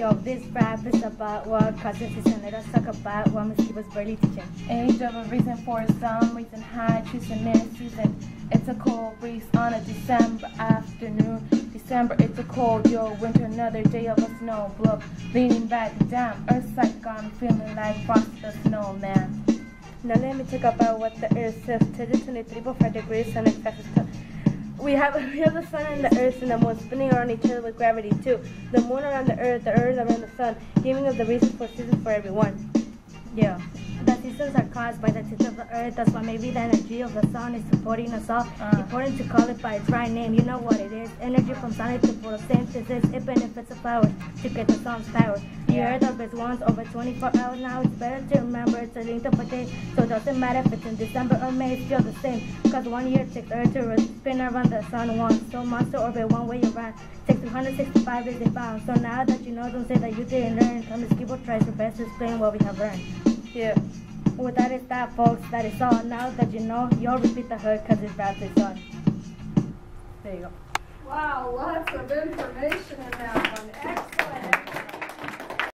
Yo, this rap is about what and let us talk about what Miss was barely teaching. Age of a reason for some reason high, choosing mid-season. It's a cold breeze on a December afternoon. December, it's a cold, yo, winter, another day of a snow blow. Leaning back, damn, earth's like I'm feeling like Frosty the snowman. Now let me talk about what the earth says. Today 23.5 degrees sun excessive we have we have the sun and the earth and the moon spinning around each other with gravity too. The moon around the earth, the earth around the sun, giving us the reason for seasons for everyone. Yeah. Seasons are caused by the tilt of the earth. That's why maybe the energy of the sun is supporting us all. Uh. Important to call it by its right name. You know what it is. Energy from sunlight to photosynthesis. It benefits the flowers to get the sun's power. The yeah. earth orbits once over 24 hours now. It's better to remember it's a length of a day. So it doesn't matter if it's in December or May. It's still the same. Because one year takes Earth to spin around the sun once. So months to orbit one way around takes 265 days to bound. So now that you know, don't say that you didn't learn. Come to Skibo tries her best to explain what we have learned. Yeah. Well, that is that, folks. That is all. Now that you know, you'll repeat the hood because it's rap is on. There you go. Wow, lots of information in that one. Excellent.